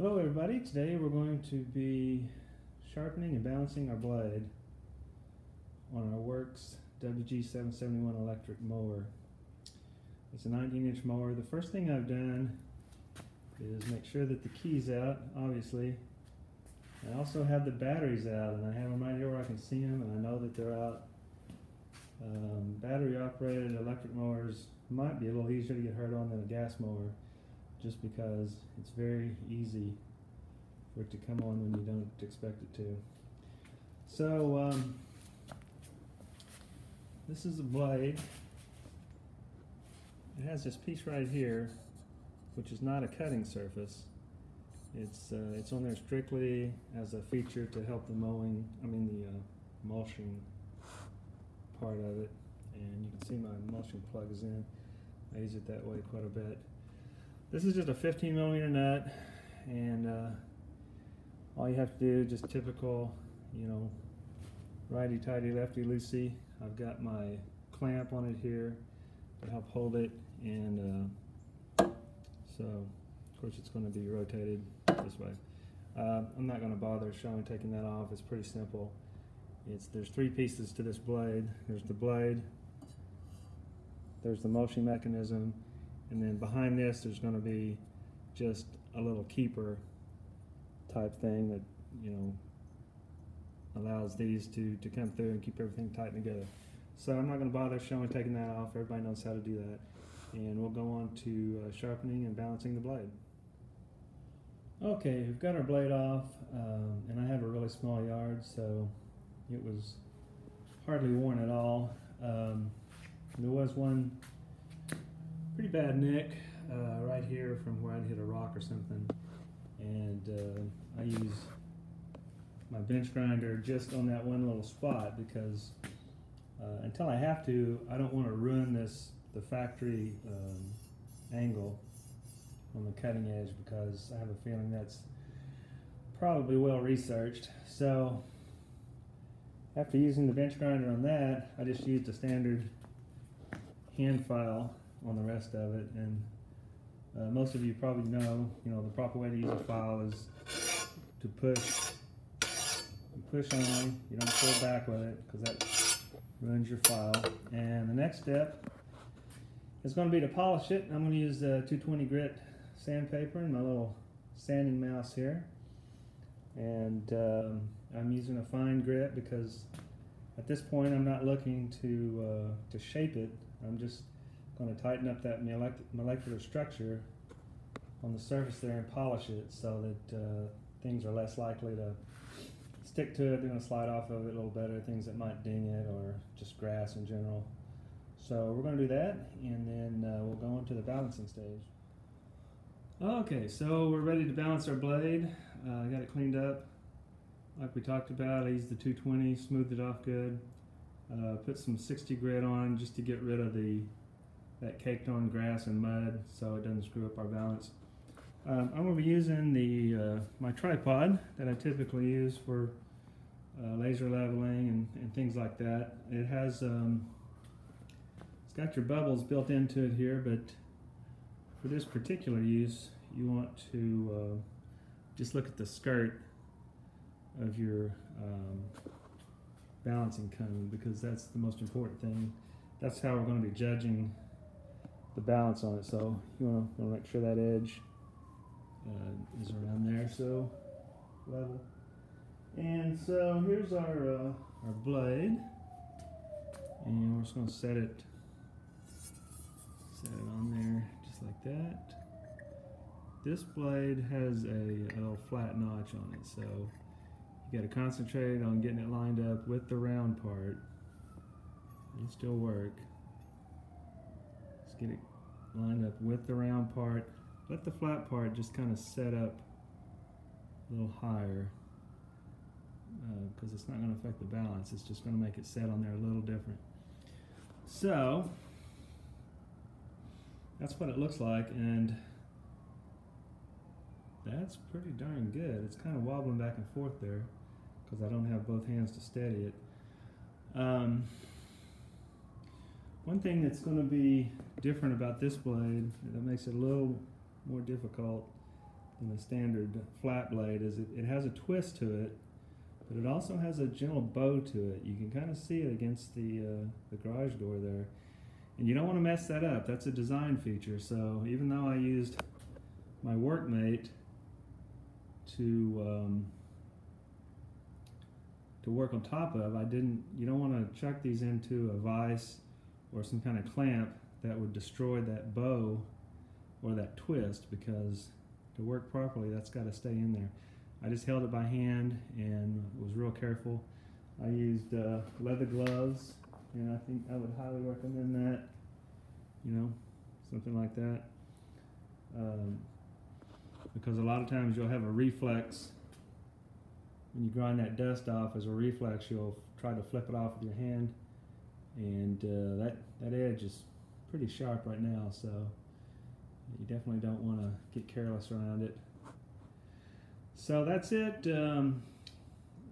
Hello everybody, today we're going to be sharpening and balancing our blade on our Worx WG771 electric mower. It's a 19 inch mower. The first thing I've done is make sure that the key's out, obviously. I also have the batteries out and I have them right here where I can see them and I know that they're out. Um, battery operated electric mowers might be a little easier to get hurt on than a gas mower just because it's very easy for it to come on when you don't expect it to. So um, this is a blade. It has this piece right here, which is not a cutting surface. It's uh, it's on there strictly as a feature to help the mowing. I mean the uh, mulching part of it, and you can see my mulching plugs in. I use it that way quite a bit. This is just a 15 millimeter nut and uh, all you have to do just typical you know righty tighty lefty loosey I've got my clamp on it here to help hold it and uh, so of course it's going to be rotated this way. Uh, I'm not going to bother showing taking that off. It's pretty simple. It's there's three pieces to this blade. There's the blade. There's the motion mechanism and then behind this, there's going to be just a little keeper type thing that, you know, allows these to, to come through and keep everything tight together. So I'm not going to bother showing taking that off. Everybody knows how to do that. And we'll go on to uh, sharpening and balancing the blade. Okay, we've got our blade off, um, and I have a really small yard, so it was hardly worn at all. Um, there was one bad nick uh, right here from where I'd hit a rock or something. And uh, I use my bench grinder just on that one little spot because uh, until I have to, I don't want to ruin this the factory um, angle on the cutting edge because I have a feeling that's probably well researched. So after using the bench grinder on that, I just used a standard hand file on the rest of it. And uh, most of you probably know, you know, the proper way to use a file is to push, push only. You don't pull back with it because that ruins your file. And the next step is going to be to polish it. I'm going to use the 220 grit sandpaper and my little sanding mouse here. And um, I'm using a fine grit because at this point I'm not looking to uh, to shape it. I'm just going to tighten up that molecular structure on the surface there and polish it so that uh, things are less likely to stick to it. They're going to slide off of it a little better, things that might ding it or just grass in general. So we're going to do that and then uh, we'll go into the balancing stage. Okay, so we're ready to balance our blade. Uh, I got it cleaned up like we talked about. I used the 220, smoothed it off good. Uh, put some 60 grit on just to get rid of the that caked on grass and mud so it doesn't screw up our balance. Um, I'm going to be using the uh, my tripod that I typically use for uh, laser leveling and, and, things like that. It has um, it's got your bubbles built into it here, but for this particular use, you want to uh, just look at the skirt of your um, balancing cone because that's the most important thing. That's how we're going to be judging the balance on it. So you want to make sure that edge uh, is around there, so level. And so here's our uh, our blade, and we're just going to set it set it on there just like that. This blade has a, a little flat notch on it, so you got to concentrate on getting it lined up with the round part. It'll still work Let's get it lined up with the round part. Let the flat part just kind of set up a little higher because uh, it's not going to affect the balance. It's just going to make it set on there a little different. So that's what it looks like and that's pretty darn good. It's kind of wobbling back and forth there because I don't have both hands to steady it. Um, one thing that's going to be different about this blade that makes it a little more difficult than a standard flat blade is it, it has a twist to it, but it also has a gentle bow to it. You can kind of see it against the uh, the garage door there, and you don't want to mess that up. That's a design feature. So even though I used my workmate to um, to work on top of, I didn't. You don't want to chuck these into a vise or some kind of clamp that would destroy that bow or that twist because to work properly, that's got to stay in there. I just held it by hand and was real careful. I used uh, leather gloves, and I think I would highly recommend that. You know, something like that. Um, because a lot of times you'll have a reflex when you grind that dust off as a reflex. You'll try to flip it off with your hand, and uh, that that edge is pretty sharp right now. So you definitely don't want to get careless around it. So that's it. Um,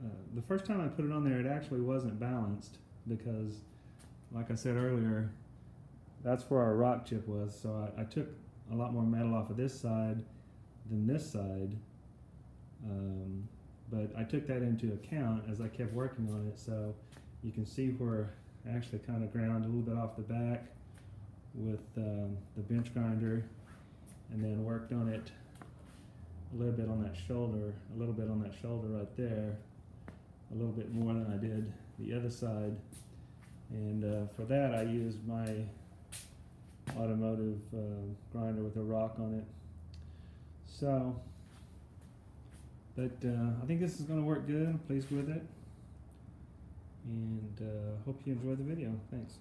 uh, the first time I put it on there, it actually wasn't balanced because, like I said earlier, that's where our rock chip was. So I, I took a lot more metal off of this side than this side. Um, but I took that into account as I kept working on it. So you can see where actually kind of ground a little bit off the back with um, the bench grinder and then worked on it a little bit on that shoulder, a little bit on that shoulder right there, a little bit more than I did the other side. And uh, for that, I used my automotive uh, grinder with a rock on it. So, but uh, I think this is going to work good. I'm pleased with it. And uh, hope you enjoyed the video. Thanks.